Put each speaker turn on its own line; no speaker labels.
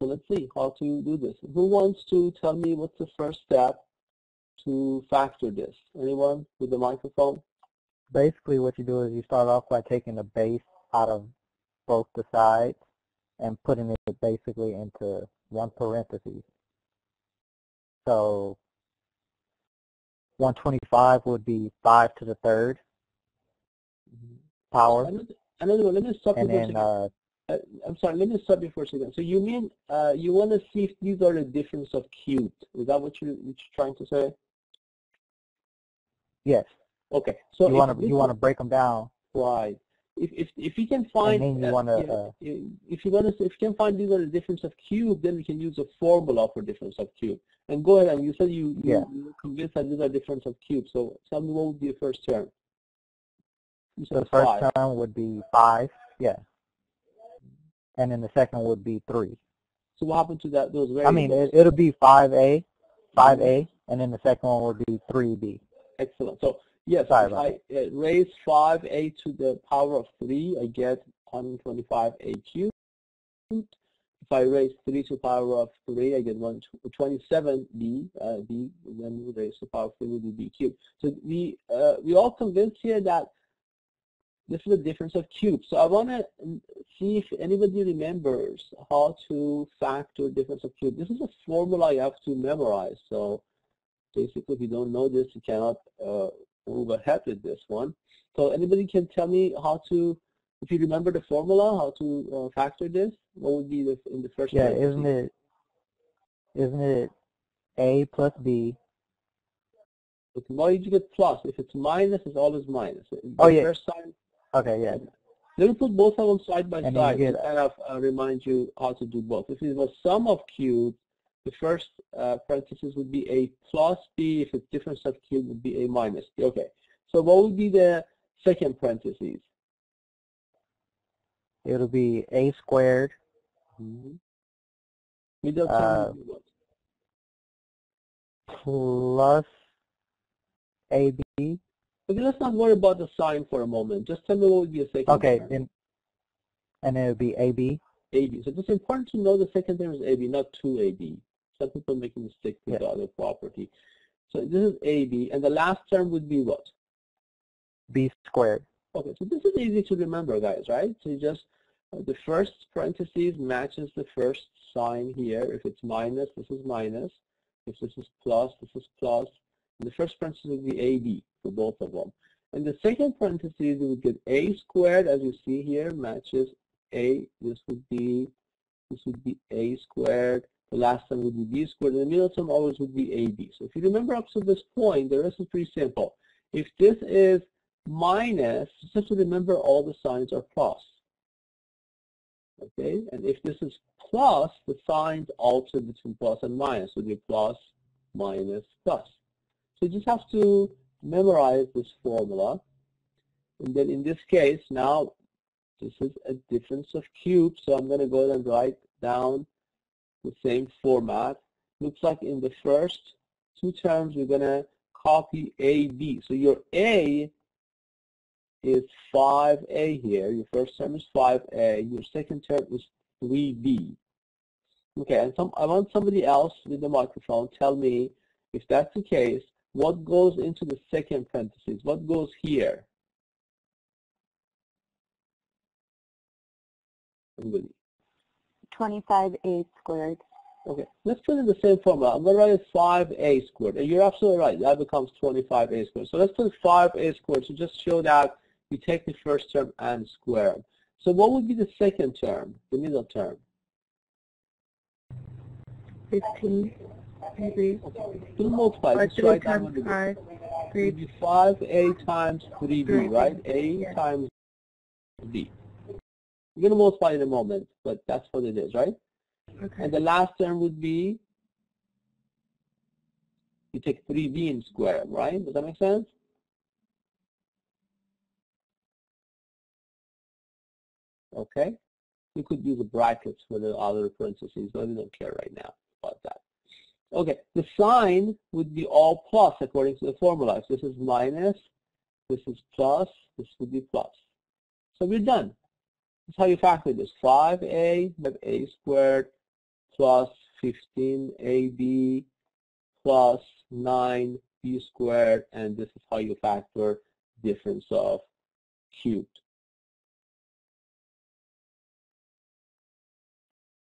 So let's see how to do this. Who wants to tell me what's the first step to factor this? Anyone with the microphone?
Basically what you do is you start off by taking the base out of both the sides and putting it basically into one parenthesis. So 125 would be 5 to the third power.
Another, another one, let me stop
And then Uh,
I'm sorry, let me stop you for a second. So you mean uh, you want to see if these are the difference of cubes? Is that what you, you're trying to say?
yes,
Okay. So
you want to you want to break them down.
right, if if if you can find,
then you
uh,
wanna,
yeah,
uh,
if you want to, if you can find these are the difference of cube, then we can use a formula for difference of cube. And go ahead. And you said you you,
Yeah.
you were convinced that these are difference of cube. So tell me what would be the first term? So
The first
five.
term would be 5, yeah. And then the second would be 3.
So what happened to that? Those
I mean, it, it'll be 5A, 5A, and then the second one would be 3B.
Excellent. So yes,
Sorry
I uh, raise 5a to the power of 3, I get 125a cubed. If I raise 3 to the power of 3, I get 1 27b, uh, b, then we raise to the power of 3 will be b cubed. So we, uh, we all convinced here that this is the difference of cubes. So I want to see if anybody remembers how to factor difference of cubes. This is a formula you have to memorize. So basically, if you don't know this, you cannot uh, move ahead with this one. So anybody can tell me how to, if you remember the formula, how to uh, factor this? What would be the, in the first
Yeah, isn't it, isn't it A plus B?
Why did you get plus? If it's minus, it's always minus. The
Oh, yeah.
First sign,
Okay, yeah.
Let me put both of them side by
And
side to kind of uh, remind you how to do both. If it was sum of cubes, the first uh, parenthesis would be a plus b. If it's difference of cube, would be a minus b. Okay. So what would be the second parenthesis?
It'll be A squared
Mm-hmm. Middle term
Uh,
would be what?
plus AB.
Okay, let's not worry about the sign for a moment. Just tell me what would be a second
Okay,
term.
then, and it would be AB.
AB. So it's important to know the second term is AB, not 2AB. Some people make a mistake with
Yeah.
the other property. So this is AB, and the last term would be what?
B squared.
Okay, so this is easy to remember, guys, right? So you just, uh, the first parentheses matches the first sign here. If it's minus, this is minus. If this is plus, this is plus. The first parenthesis would be AB for both of them. And the second parenthesis would get A squared, as you see here, matches A. This would be, this would be A squared. The last term would be B squared. And the middle term always would be AB. So if you remember up to this point, the rest is pretty simple. If this is minus, just remember all the signs are plus. Okay, and if this is plus, the signs alter between plus and minus. So be plus, minus, plus. So you just have to memorize this formula. And then in this case, now this is a difference of cubes. So I'm going to go ahead and write down the same format. Looks like in the first two terms, we're going to copy AB. So your A is 5A here. Your first term is 5A. Your second term is 3B. Okay, and some, I want somebody else with the microphone tell me if that's the case, what goes into the second parenthesis? What goes here? Anybody?
25a squared.
Okay, let's put it in the same formula. I'm going to write it 5a squared. And you're absolutely right. That becomes 25a squared. So let's put 5a squared to just show that you take the first term and square. So what would be the second term, the middle term?
15, maybe.
Do multiply.
Or 3
write down what
times
it is.
5,
It
3,
would be 5a times 3b,
3b,
right? a
yeah.
times b. We're going to multiply in a moment, but that's what it is, right?
okay.
And the last term would be, you take 3b and square right? Does that make sense? Okay? You could use the brackets for the other parentheses, but we don't care right now. Okay, the sign would be all plus according to the formula. If this is minus, this is plus, this would be plus. So we're done. That's how you factor this. 5a, we have a squared plus 15ab plus 9b squared, and this is how you factor difference of cubed.